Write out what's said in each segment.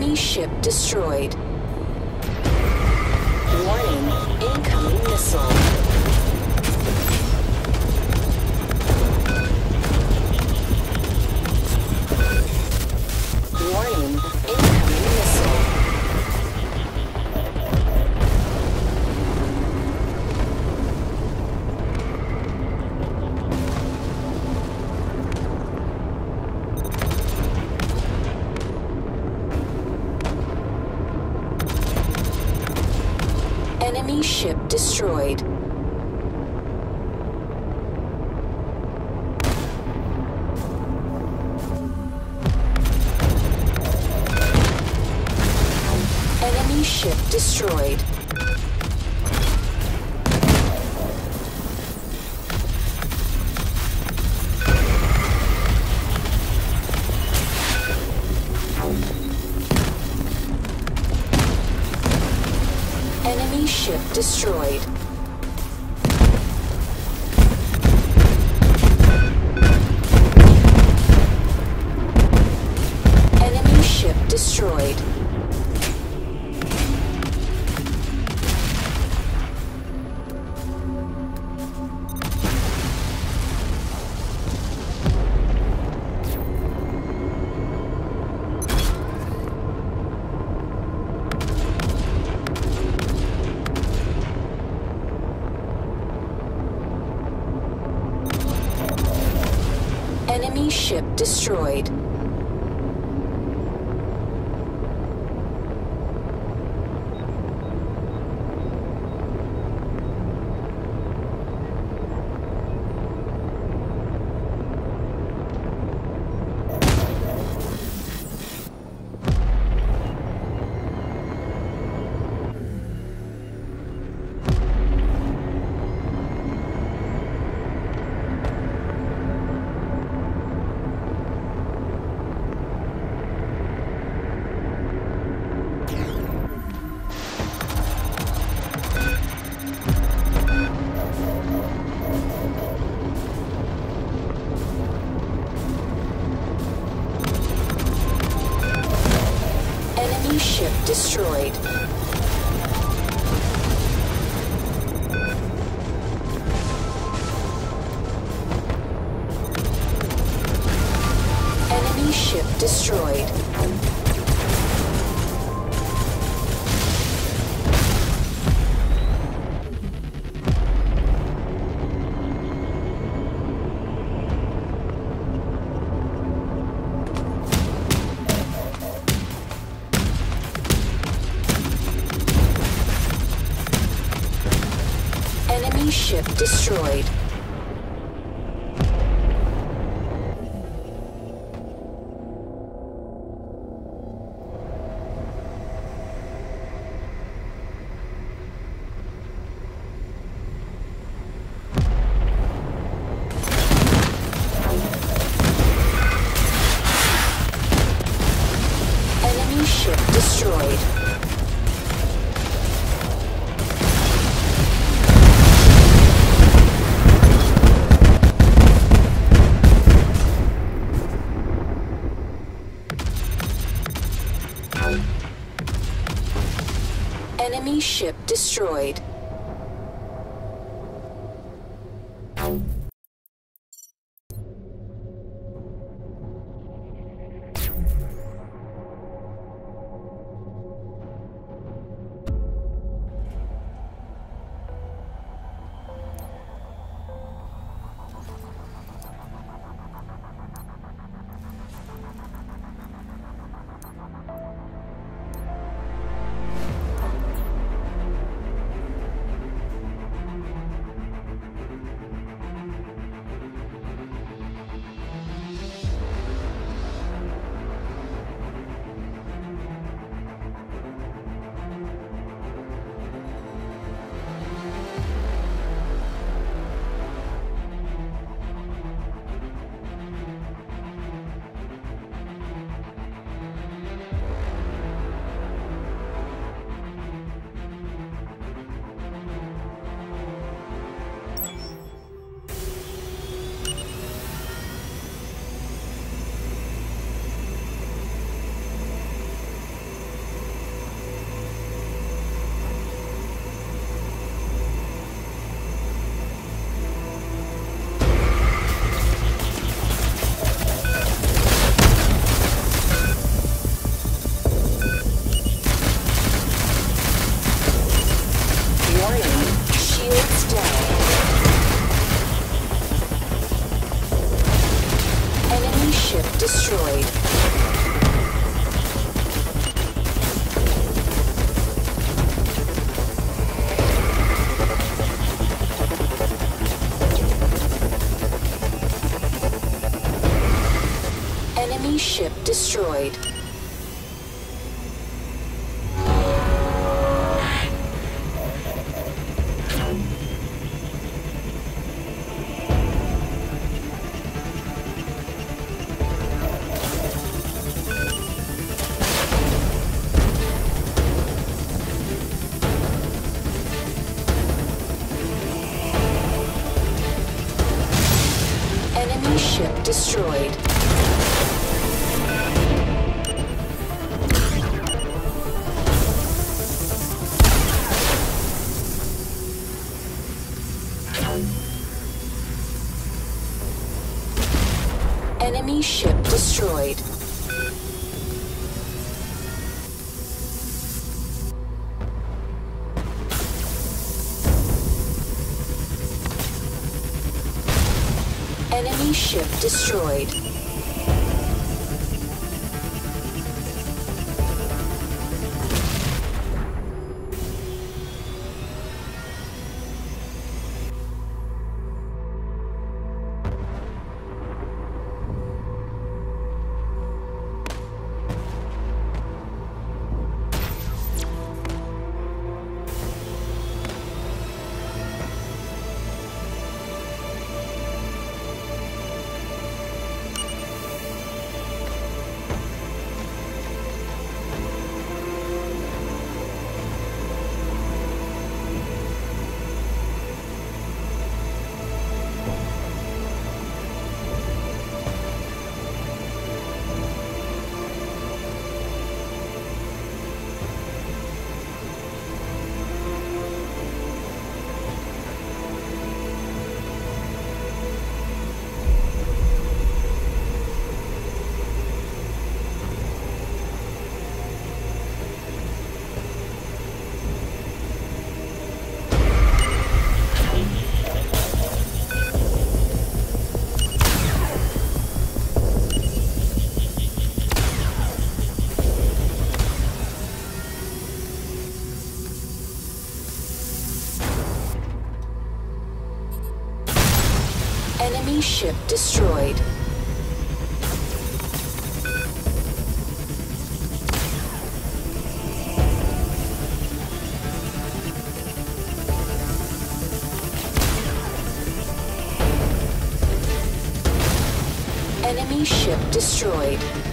Enemy ship destroyed. Warning, incoming missile. Enemy ship destroyed. Enemy ship destroyed. Ship destroyed. Ship destroyed. Ship destroyed. Enemy ship destroyed. Destroyed. Enemy ship destroyed. Destroyed. Enemy ship destroyed. Enemy ship destroyed. Enemy ship destroyed. Ship destroyed. Enemy ship destroyed.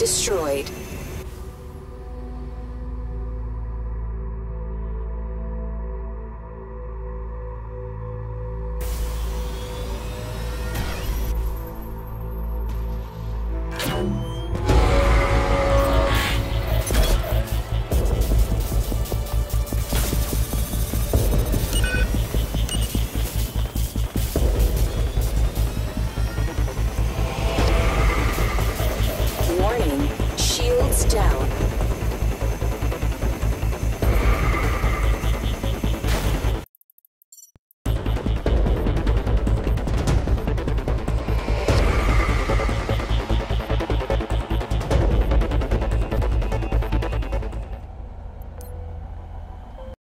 Destroyed.